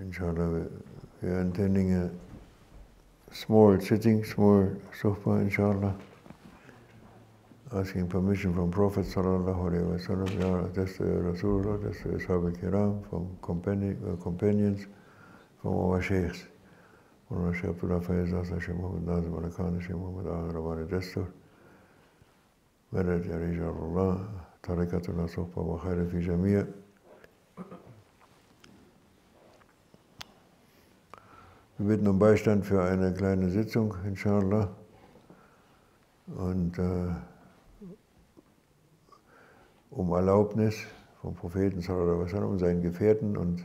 inshallah. We are intending a small sitting, small sohba, inshallah. Asking permission from Prophet sallallahu alaihi wasallam, Ya that's uh, Rasulullah, that's the Ashab kiram from company, uh, companions, from our sheikhs. Mullah Shaykh Abdullah Faiz Asa, Shaykh Muhammad Nazim Al-Khan, Shaykh Muhammad Ahmad Rabani Dastur, Madad Ya Rijal Allah, Tarikatullah Sohba wa Khaira Fi Jamia, Wir bitten um Beistand für eine kleine Sitzung, inshallah. Und äh, um Erlaubnis vom Propheten, wasallam, seinen Gefährten und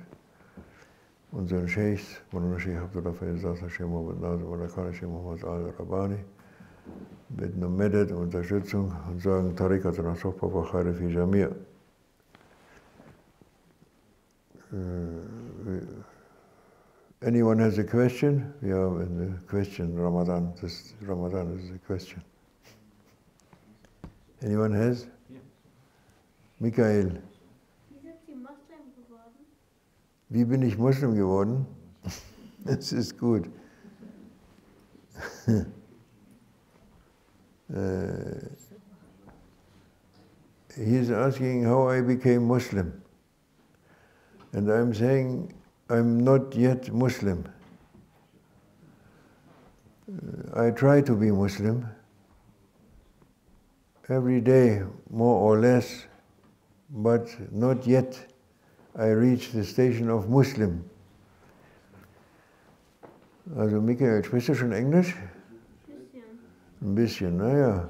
unseren Sheikhs, Mulana Sheikh Abdullah Faizaz, Sheikh Muhammad Nazim, Mulakana Sheikh Muhammad al-Rabani, bitten um Medet, Unterstützung und sagen Tariqat al-Sohba wa Khair fi Jamia. Anyone has a question? We are in the question Ramadan. This Ramadan is a question. Anyone has? Yeah. Michael, Wie sind Sie Moslem geworden? wie bin ich Muslim geworden? Das ist gut. Uh, he's asking how I became Muslim. And I'm saying I'm not yet Muslim. I try to be Muslim every day, more or less, but not yet I reach the station of Muslim. Also Michael, sprichst du schon Englisch? Bisschen. Ein bisschen, naja.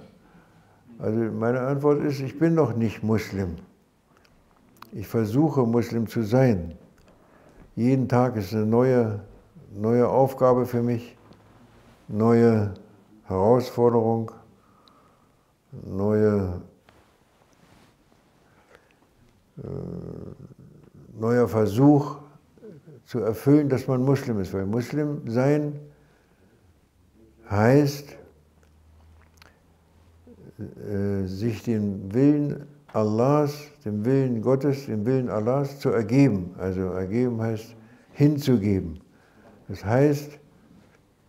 Also meine Antwort ist, ich bin noch nicht Muslim. Ich versuche Muslim zu sein. Jeden Tag ist eine neue, neue Aufgabe für mich, neue Herausforderung, neue, äh, neuer Versuch zu erfüllen, dass man Muslim ist. Weil Muslim sein heißt, äh, sich dem Willen Allahs, dem Willen Gottes, dem Willen Allahs zu ergeben. Also ergeben heißt hinzugeben. Das heißt,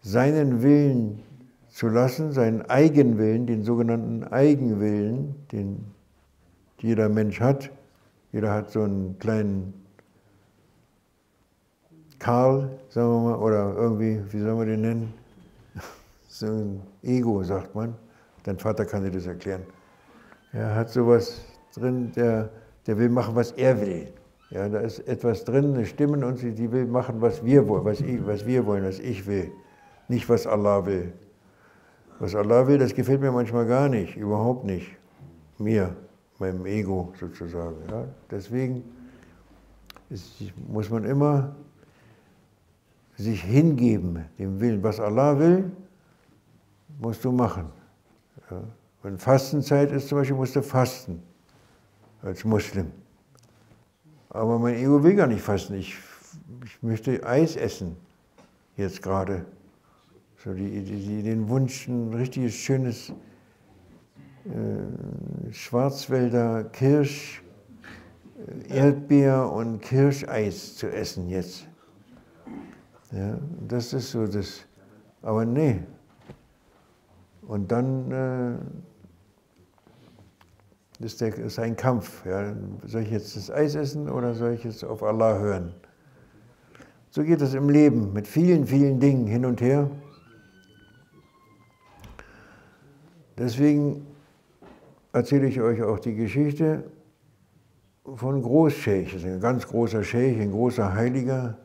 seinen Willen zu lassen, seinen Eigenwillen, den sogenannten Eigenwillen, den jeder Mensch hat. Jeder hat so einen kleinen Karl, sagen wir mal, oder irgendwie, wie soll man den nennen? So ein Ego, sagt man. Dein Vater kann dir das erklären. Er hat sowas drin, der, der will machen, was er will. Ja, da ist etwas drin, eine Stimme in uns, die will machen, was wir wollen, was, ich, was wir wollen, was ich will. Nicht, was Allah will. Was Allah will, das gefällt mir manchmal gar nicht, überhaupt nicht. Mir, meinem Ego sozusagen. Ja. Deswegen ist, muss man immer sich hingeben, dem Willen. Was Allah will, musst du machen. Ja. Wenn Fastenzeit ist zum Beispiel, musst du fasten als Muslim. Aber mein Ego will gar nicht fasten. Ich, ich möchte Eis essen, jetzt gerade. So die, die, den Wunsch, ein richtiges schönes äh, Schwarzwälder Kirsch, äh, Erdbeer und Kirscheis zu essen jetzt. Ja, das ist so das. Aber nee. Und dann äh, ist, der, ist ein Kampf. Ja. Soll ich jetzt das Eis essen oder soll ich jetzt auf Allah hören? So geht es im Leben mit vielen, vielen Dingen hin und her. Deswegen erzähle ich euch auch die Geschichte von Großscheich. Das ist ein ganz großer Scheich, ein großer Heiliger,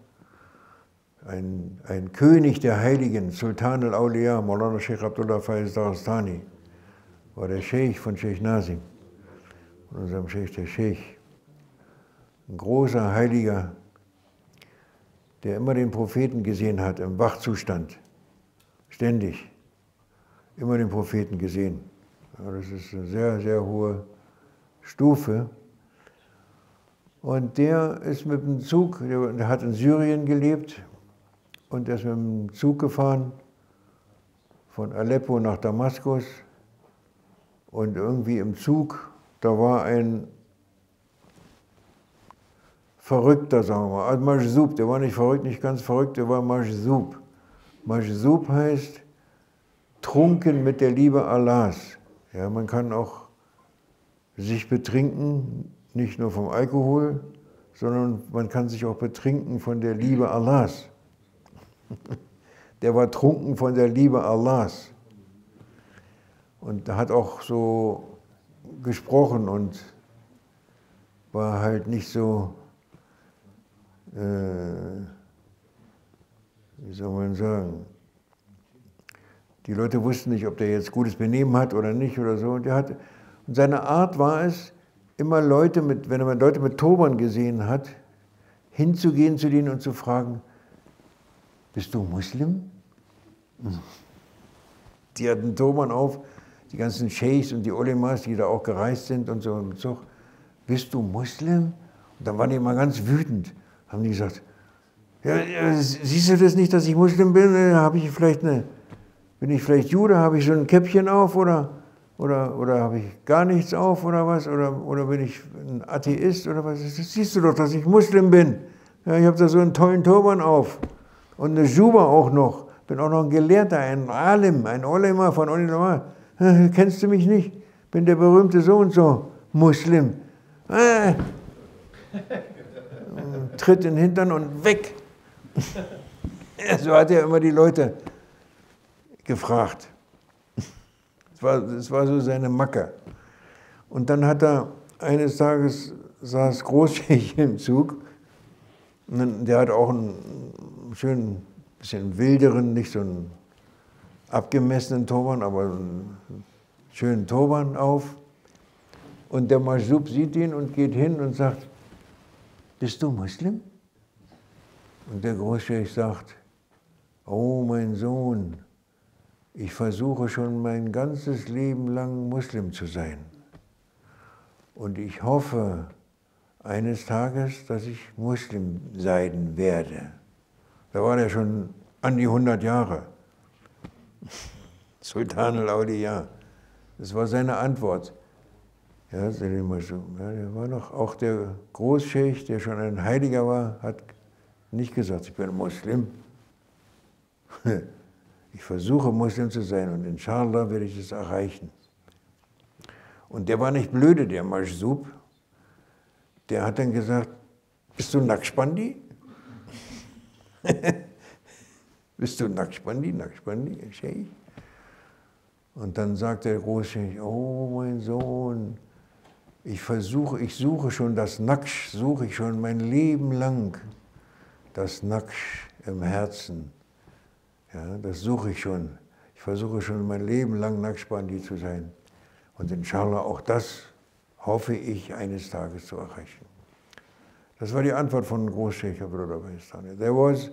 ein, ein König der Heiligen, Sultan al-Awliya, Maulana Sheikh Abdullah Faiz Darastani, war der Scheich von Sheikh Nazim, von unserem Scheich der Scheich. Ein großer Heiliger, der immer den Propheten gesehen hat im Wachzustand, ständig, immer den Propheten gesehen. Ja, das ist eine sehr, sehr hohe Stufe. Und der ist mit dem Zug, der hat in Syrien gelebt und ist mit dem Zug gefahren von Aleppo nach Damaskus. Und irgendwie im Zug, da war ein Verrückter, sagen wir mal. Also Majzub, der war nicht verrückt, nicht ganz verrückt, der war Majzub. Majzub heißt trunken mit der Liebe Allahs. Ja, man kann auch sich betrinken, nicht nur vom Alkohol, sondern man kann sich auch betrinken von der Liebe Allahs. Der war trunken von der Liebe Allahs. Und hat auch so gesprochen und war halt nicht so, äh, wie soll man sagen, die Leute wussten nicht, ob der jetzt gutes Benehmen hat oder nicht oder so. Und, der hat, und seine Art war es, immer Leute mit, wenn er Leute mit Turban gesehen hat, hinzugehen zu denen und zu fragen, bist du Muslim? Die hatten Turban auf, die ganzen Sheikhs und die Ulemas, die da auch gereist sind und so im Zug. Bist du Muslim? Und dann waren die immer ganz wütend. Haben die gesagt, ja, siehst du das nicht, dass ich Muslim bin? Habe ich vielleicht eine, bin ich vielleicht Jude? Habe ich so ein Käppchen auf oder, oder, oder habe ich gar nichts auf oder was? Oder, oder bin ich ein Atheist oder was? Siehst du doch, dass ich Muslim bin. Ja, ich habe da so einen tollen Turban auf und eine Juba auch noch. Bin auch noch ein Gelehrter, ein Alim, ein Olema von Ulema. Kennst du mich nicht? Bin der berühmte so und so Muslim. Äh. Tritt in den Hintern und weg. so hat er immer die Leute gefragt. Das war, das war so seine Macke. Und dann hat er eines Tages saß Großscheich im Zug. Der hat auch einen schönen, bisschen wilderen, nicht so einen abgemessenen Turban, aber einen schönen Turban auf. Und der Majzub sieht ihn und geht hin und sagt, bist du Muslim? Und der Großscheich sagt, oh mein Sohn, ich versuche schon mein ganzes Leben lang Muslim zu sein. Und ich hoffe eines Tages, dass ich Muslim sein werde. Da war er schon an die 100 Jahre. Sultan al-Awliya. Das war seine Antwort. Ja, der war noch, auch der Großscheich, der schon ein Heiliger war, hat nicht gesagt, ich bin Muslim. Ich versuche Muslim zu sein und inshallah werde ich es erreichen. Und der war nicht blöde, der Majzub. Der hat dann gesagt, bist du Naqshbandi? bist du Naqshbandi, Naqshbandi, Sheikh? Und dann sagt der Großscheich, oh mein Sohn, ich versuche, ich suche schon das Naksh, suche ich schon mein Leben lang, das Naksh im Herzen. Ja, das suche ich schon. Ich versuche schon mein Leben lang Naqshbandi zu sein. Und inshallah auch das hoffe ich eines Tages zu erreichen. Das war die Antwort von Großscheich Pakistani. There was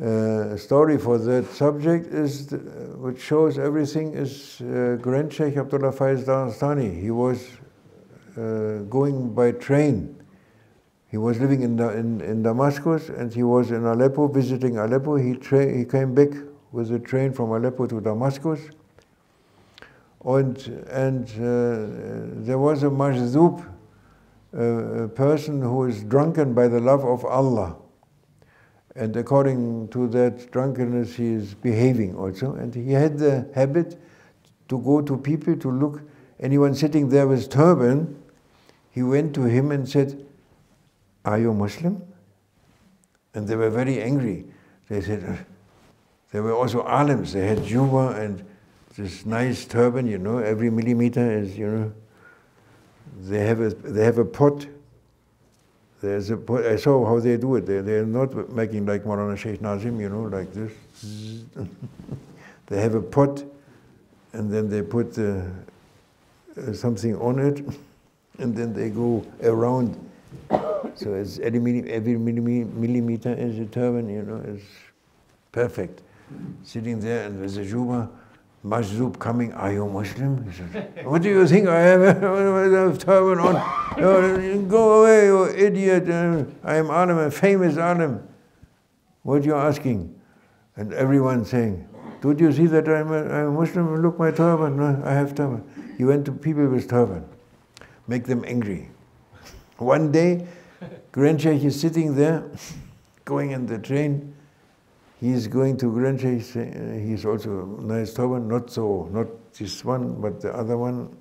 uh, a story for that subject is uh, which shows everything is uh, Grand Sheikh Abdullah Faiz Daghestani. He was uh, going by train he was living in, in, in Damascus and he was in Aleppo, visiting Aleppo. He, he came back with a train from Aleppo to Damascus. And, and uh, there was a majzub, uh, a person who is drunken by the love of Allah. And according to that drunkenness, he is behaving also. And he had the habit to go to people to look, anyone sitting there with turban, he went to him and said, are you Muslim? And they were very angry. They said, they were also alims. They had juba and this nice turban, you know, every millimeter is, you know, they have a, they have a pot. There's a. I saw how they do it. They, they're not making like Maulana Sheikh Nazim, you know, like this. they have a pot and then they put uh, uh, something on it and then they go around so it's every, millimeter is a turban, you know, is perfect. Sitting there and there's a juba, Majzub coming, are you Muslim? He says, what do you think I am? I have turban on. go away, you idiot. I am Alim, a famous Alim. What are you asking? And everyone saying, don't you see that I'm a, I'm a Muslim? Look, my turban. No, I have turban. He went to people with turban. Make them angry. One day, Grand Sheikh is sitting there, going in the train. He is going to Grand Sheikh, uh, he is also nice turban, not so, not this one, but the other one.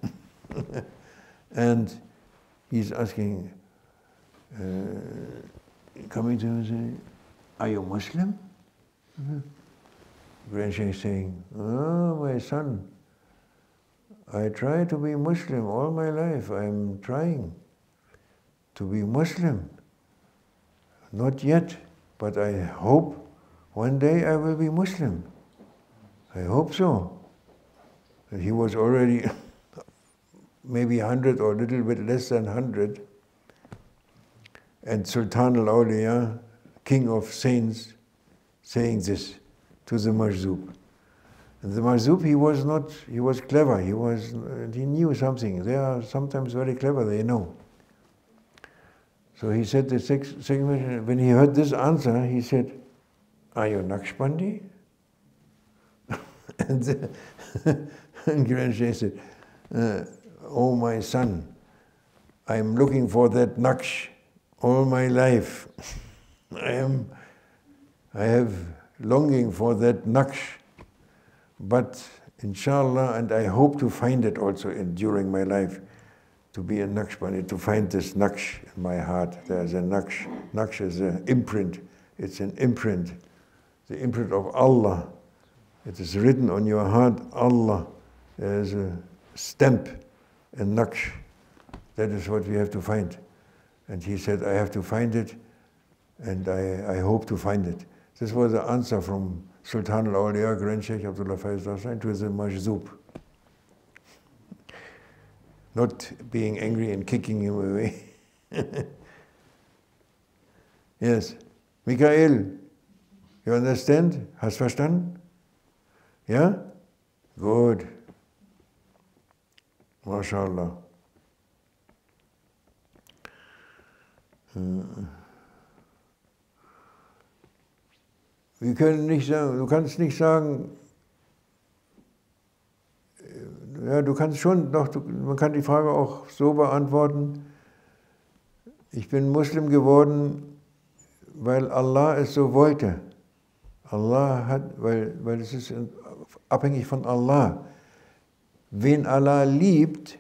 and he's asking, uh, coming to him and saying, Are you Muslim? Grand Sheikh saying, Oh, my son, I try to be Muslim all my life. I'm trying to be Muslim. Not yet, but I hope one day I will be Muslim. I hope so. He was already maybe 100 or a little bit less than 100. And Sultan al Awliya, king of saints, saying this to the Majzub. And the Majzub, he was not, he was clever, he was, he knew something. They are sometimes very clever, they know. So he said the second when he heard this answer, he said, Are you Naqshbandi? and Grand Sheikh said, uh, Oh my son, I'm looking for that Naqsh all my life. I am, I have longing for that Naqsh, but inshallah, and I hope to find it also in, during my life to be a Naqshbandi, to find this Naqsh in my heart. There's a Naqsh. Naqsh is an imprint. It's an imprint, the imprint of Allah. It is written on your heart, Allah. There's a stamp, a Naqsh. That is what we have to find. And he said, I have to find it, and I, I hope to find it. This was the answer from Sultan al-Awliya, Grand Sheikh Abdullah Faiz to the Majzub not being angry and kicking him away. yes. Michael, you understand? Hast verstanden? Ja? Good. MashaAllah. Wir können nicht sagen, du kannst nicht sagen, ja, du kannst schon, doch, man kann die Frage auch so beantworten. Ich bin Muslim geworden, weil Allah es so wollte. Allah hat, weil, weil es ist abhängig von Allah. Wen Allah liebt,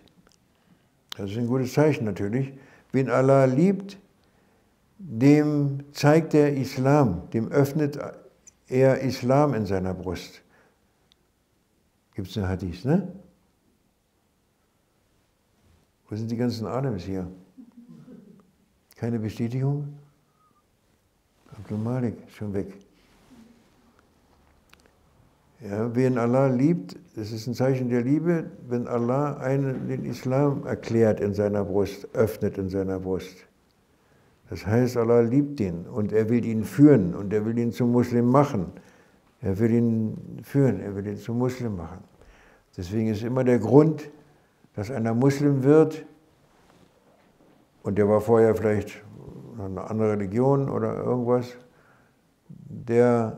das ist ein gutes Zeichen natürlich, wen Allah liebt, dem zeigt er Islam, dem öffnet er Islam in seiner Brust. Gibt es einen Hadith, ne? Wo sind die ganzen Adams hier? Keine Bestätigung? Abdul Malik, schon weg. Ja, wen Allah liebt, das ist ein Zeichen der Liebe, wenn Allah einen den Islam erklärt in seiner Brust, öffnet in seiner Brust. Das heißt, Allah liebt ihn und er will ihn führen und er will ihn zum Muslim machen. Er will ihn führen, er will ihn zum Muslim machen. Deswegen ist immer der Grund, dass einer Muslim wird und der war vorher vielleicht eine andere Religion oder irgendwas, der,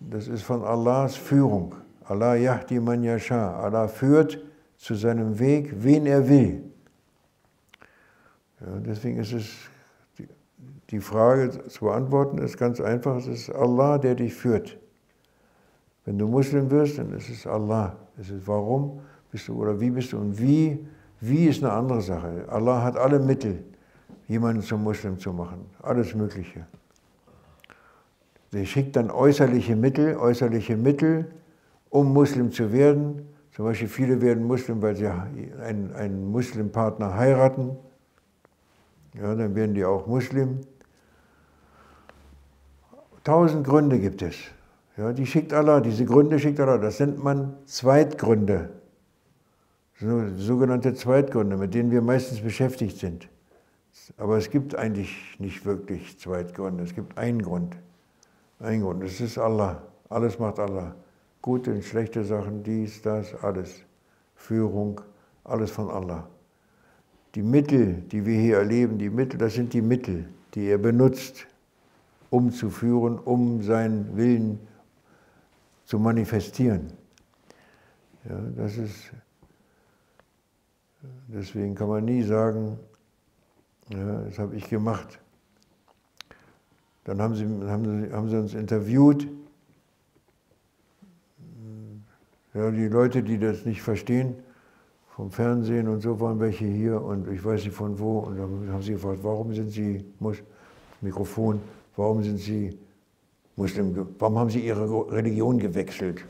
das ist von Allahs Führung. Allah yahdi man yasha. Allah führt zu seinem Weg, wen er will. Ja, deswegen ist es, die, die Frage zu beantworten ist ganz einfach, es ist Allah, der dich führt. Wenn du Muslim wirst, dann ist es Allah. Es ist warum bist du oder wie bist du und wie, wie ist eine andere Sache. Allah hat alle Mittel, jemanden zum Muslim zu machen, alles Mögliche. Er schickt dann äußerliche Mittel, äußerliche Mittel, um Muslim zu werden. Zum Beispiel viele werden Muslim, weil sie einen, einen Muslimpartner heiraten. Ja, dann werden die auch Muslim. Tausend Gründe gibt es. Ja, die schickt Allah, diese Gründe schickt Allah. Das nennt man Zweitgründe sogenannte Zweitgründe, mit denen wir meistens beschäftigt sind. Aber es gibt eigentlich nicht wirklich Zweitgründe. Es gibt einen Grund. Ein Grund. Es ist Allah. Alles macht Allah. Gute und schlechte Sachen, dies, das, alles. Führung, alles von Allah. Die Mittel, die wir hier erleben, die Mittel, das sind die Mittel, die er benutzt, um zu führen, um seinen Willen zu manifestieren. Ja, das ist Deswegen kann man nie sagen, Ja, das habe ich gemacht. Dann haben sie, haben, haben sie uns interviewt. Ja, die Leute, die das nicht verstehen, vom Fernsehen und so waren welche hier und ich weiß nicht von wo. Und dann haben sie gefragt, warum sind Sie, Mus Mikrofon, warum sind Sie Muslim, warum haben Sie Ihre Religion gewechselt?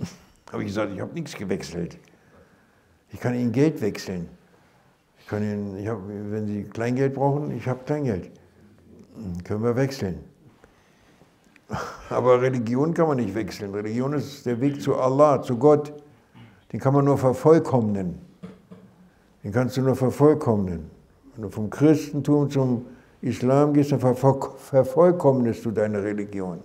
habe ich gesagt, ich habe nichts gewechselt. Ich kann Ihnen Geld wechseln. Ich kann Ihnen, ich hab, wenn Sie Kleingeld brauchen, ich habe Kleingeld. Können wir wechseln. Aber Religion kann man nicht wechseln. Religion ist der Weg zu Allah, zu Gott. Den kann man nur vervollkommnen. Den kannst du nur vervollkommnen. Wenn du vom Christentum zum Islam gehst, dann vervollkommnest du deine Religion.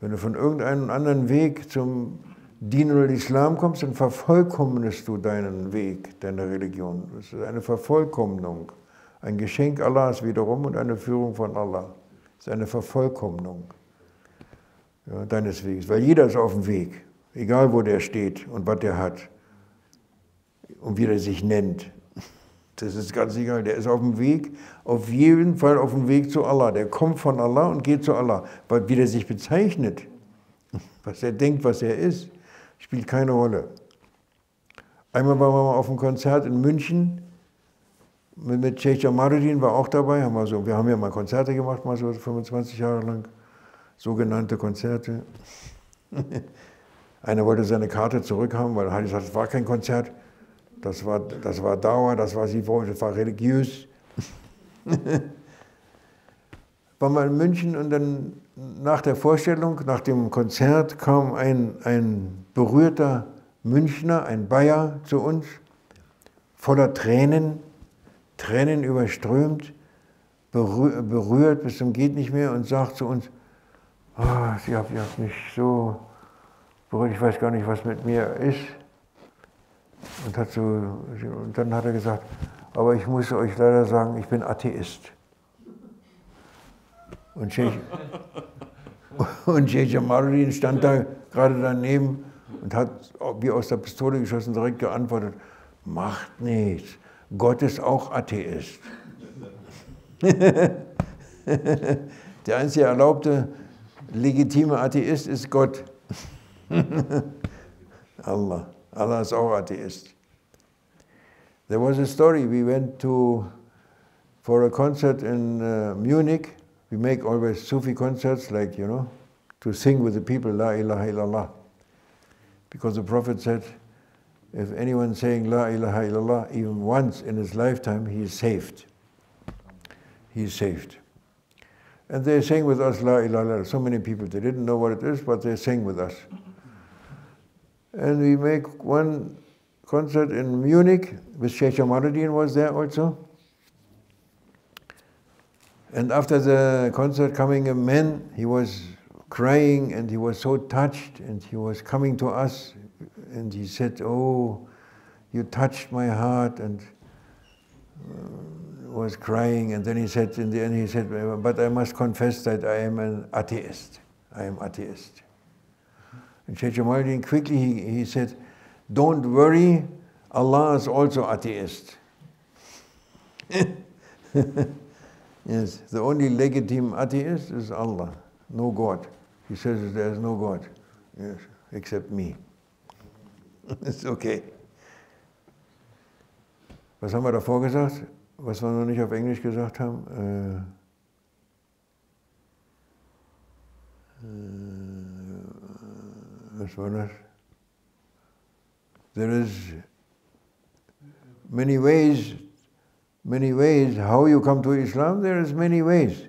Wenn du von irgendeinem anderen Weg zum Din al-Islam kommst, dann vervollkommnest du deinen Weg, deine Religion. Das ist eine Vervollkommnung. Ein Geschenk Allahs wiederum und eine Führung von Allah. Das ist eine Vervollkommnung ja, deines Weges. Weil jeder ist auf dem Weg, egal wo der steht und was der hat und wie er sich nennt. Das ist ganz egal. Der ist auf dem Weg, auf jeden Fall auf dem Weg zu Allah. Der kommt von Allah und geht zu Allah. Weil wie der sich bezeichnet, was er denkt, was er ist, spielt keine Rolle. Einmal waren wir mal auf einem Konzert in München mit, mit Sheikh Jamaluddin war auch dabei. Haben wir, so, wir haben ja mal Konzerte gemacht, mal so 25 Jahre lang, sogenannte Konzerte. Einer wollte seine Karte zurückhaben, weil er hat gesagt, es war kein Konzert, das war, das war Dauer, das war sie das war religiös. war mal in München und dann nach der Vorstellung, nach dem Konzert, kam ein, ein berührter Münchner, ein Bayer zu uns, voller Tränen, Tränen überströmt, berührt bis zum geht nicht mehr und sagt zu uns, oh, Sie haben mich so berührt, ich weiß gar nicht, was mit mir ist. Und, hat so, und dann hat er gesagt, aber ich muss euch leider sagen, ich bin Atheist. Und Sheikh, und Sheikh Jamaluddin stand da gerade daneben und hat wie aus der Pistole geschossen direkt geantwortet, macht nichts, Gott ist auch Atheist. Der einzige erlaubte legitime Atheist ist Gott. Allah. Allah is auch Atheist. There was a story, we went to, for a concert in uh, Munich, we make always Sufi concerts, like, you know, to sing with the people, La ilaha illallah. Because the Prophet said, if anyone saying La ilaha illallah even once in his lifetime, he is saved. He is saved. And they sang with us La ilaha. So many people, they didn't know what it is, but they sang with us. And we make one concert in Munich, with Sheikh Jamaluddin was there also. And after the concert coming a man, he was crying and he was so touched and he was coming to us and he said, oh, you touched my heart and uh, was crying and then he said, in the end he said, but I must confess that I am an atheist. I am atheist. And Sheikh Jamaluddin quickly he, he said, don't worry, Allah is also atheist. yes, the only legitimate atheist is Allah, no God. He says there is no God, yes, except me. It's okay. Was haben wir davor gesagt? Was wir noch nicht auf Englisch gesagt haben? Äh, äh, was war das? There is many ways, many ways how you come to Islam, there is many ways.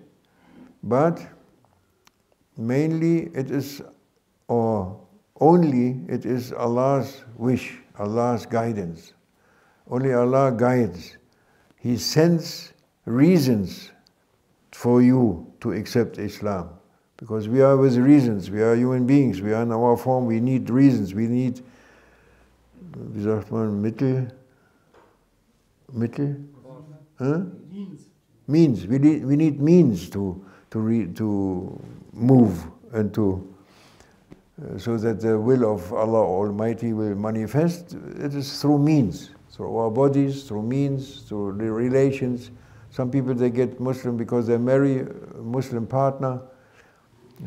But mainly it is, or only it is Allah's wish, Allah's guidance. Only Allah guides. He sends reasons for you to accept Islam. Because we are with reasons, we are human beings, we are in our form, we need reasons, we need, wie sagt man, Mittel, Mittel? Huh? Means. Means, we need, we need means to, to, re, to move and to Uh, so that the will of Allah Almighty will manifest, it is through means. through our bodies, through means, through the relations. Some people they get Muslim because they marry a Muslim partner.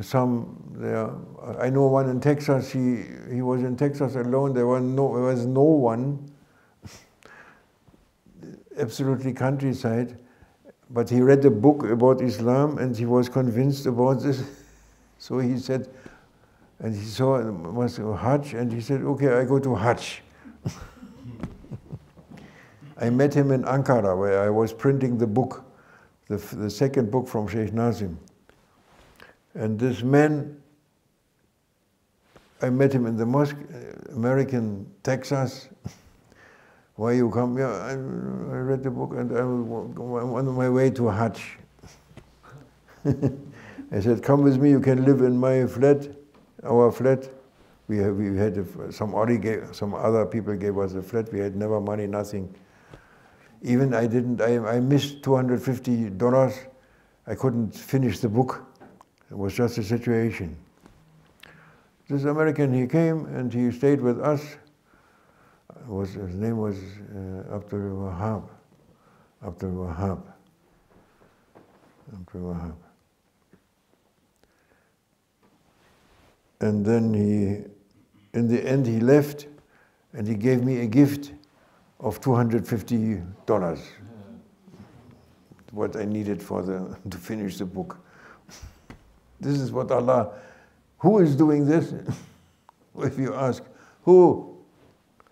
Some, they are, I know one in Texas. He he was in Texas alone. There no there was no one. Absolutely countryside, but he read a book about Islam and he was convinced about this. So he said, and he saw a Hajj, and he said, "Okay, I go to Hajj." I met him in Ankara, where I was printing the book, the, the second book from Sheikh Nazim. And this man, I met him in the mosque, uh, American Texas. Why you come? Yeah, I, I read the book and I'm on my way to Hajj. I said, come with me, you can live in my flat, our flat. We, have, we had a, some, gave, some other people gave us a flat. We had never money, nothing. Even I didn't, I, I missed $250. I couldn't finish the book. It was just a situation. This American, he came and he stayed with us. Was, his name was uh, Abdul Wahab. Abdul Wahab. Abdul Wahab. And then he, in the end, he left and he gave me a gift of $250, what I needed for the, to finish the book. This is what Allah, who is doing this? if you ask, who?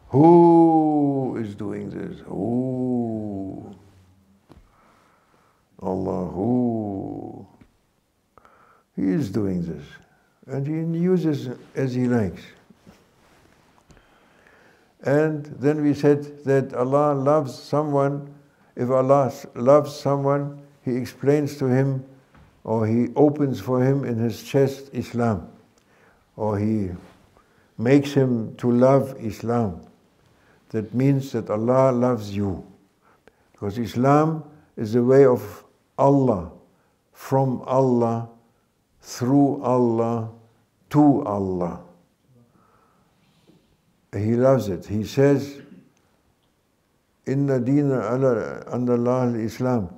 Who is doing this? Who? Allah, who? He is doing this and he uses as he likes. And then we said that Allah loves someone. If Allah loves someone, He explains to him or He opens for him in his chest Islam or He makes him to love Islam. That means that Allah loves you. Because Islam is the way of Allah, from Allah, through Allah, to Allah. He loves it. He says, Inna dina under Allah al Islam.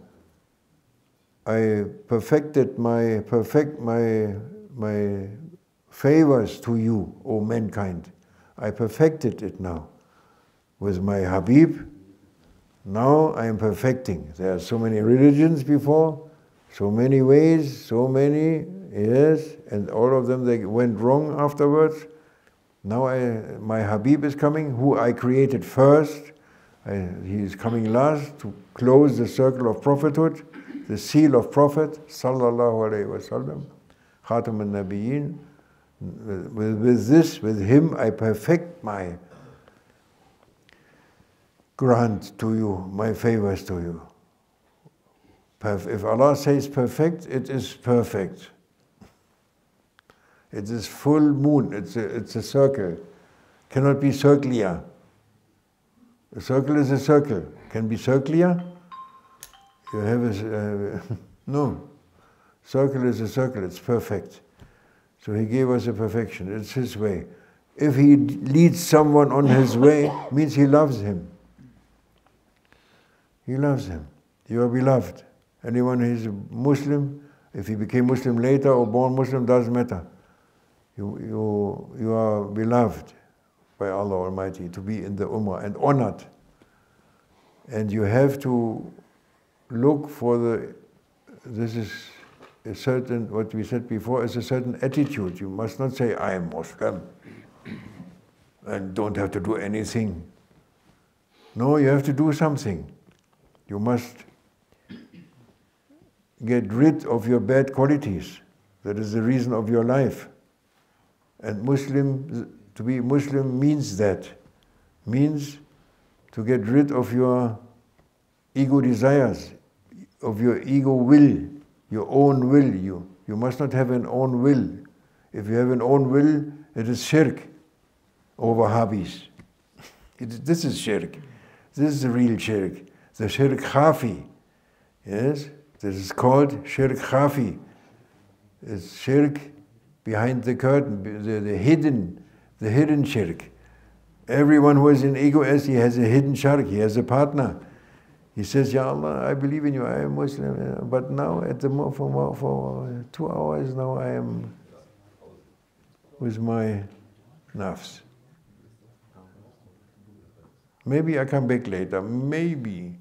I perfected my perfect my my favors to you, O mankind. I perfected it now. With my Habib, now I am perfecting. There are so many religions before, so many ways, so many Yes, and all of them, they went wrong afterwards. Now I, my Habib is coming, who I created first. I, he is coming last to close the circle of prophethood, the seal of prophet, sallallahu alayhi wasallam, khatam al-nabiyyin. With, with this, with him, I perfect my grant to you, my favors to you. If Allah says perfect, it is perfect. It is full moon. It's a, it's a circle. Cannot be circular. A circle is a circle. Can be circular? You have a, uh, no. Circle is a circle. It's perfect. So he gave us a perfection. It's his way. If he leads someone on his way, means he loves him. He loves him. You are beloved. Anyone who is a Muslim, if he became Muslim later or born Muslim, doesn't matter. You, you, you are beloved by Allah Almighty to be in the Ummah and honored. And you have to look for the, this is a certain, what we said before, is a certain attitude. You must not say, I am Muslim and don't have to do anything. No, you have to do something. You must get rid of your bad qualities. That is the reason of your life. And Muslim, to be Muslim means that, means to get rid of your ego desires, of your ego will, your own will. You, you must not have an own will. If you have an own will, it is shirk over hobbies. It, this is shirk. This is the real shirk. The shirk khafi. Yes, this is called shirk khafi. It's shirk behind the curtain, the, the hidden, the hidden shirk. Everyone who is in ego he has a hidden shirk, he has a partner. He says, Ya Allah, I believe in you, I am Muslim, but now at the mo- for, for two hours now I am with my nafs. Maybe I come back later, maybe.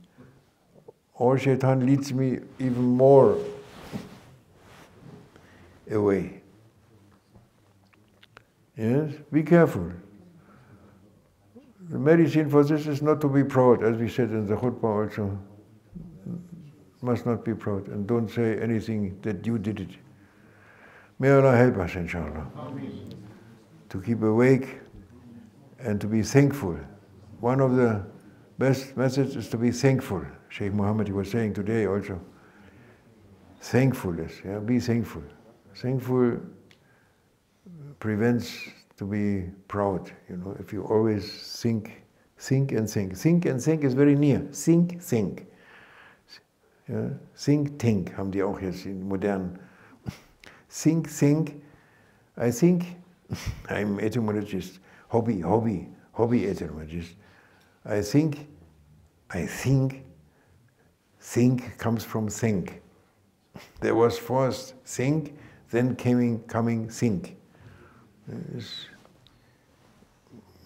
Or shaitan leads me even more away. Yes, be careful. The medicine for this is not to be proud, as we said in the khutbah also. Must not be proud and don't say anything that you did it. May Allah help us, inshallah, to keep awake and to be thankful. One of the best methods is to be thankful. Sheikh Muhammad was saying today also. Thankfulness, yeah, be thankful. Thankful prevents to be proud. You know, if you always think, think and think. Think and think is very near. Think, think. Think, think haben die auch jetzt in modernen. Think, think. I think I'm etymologist. Hobby, hobby, hobby etymologist. I think, I think, think comes from think. There was first think, then coming, coming think. It's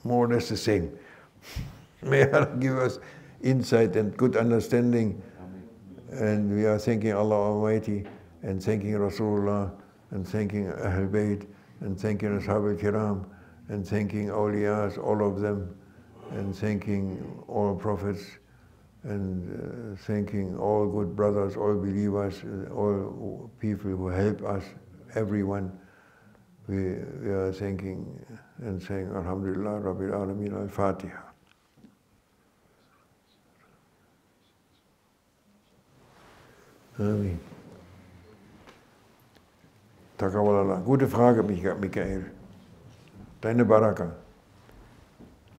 more or less the same. May Allah give us insight and good understanding. And we are thanking Allah Almighty and thanking Rasulullah and thanking Ahl Bayt and thanking Ashab al-Kiram and thanking awliyas, all of them, and thanking all prophets and uh, thanking all good brothers, all believers, all people who help us, everyone. We, we are thanking and saying Alhamdulillah Rabbil Alameen Al-Fatiha. Amen. Takawalallah. Gute Frage, Michael. Deine Baraka.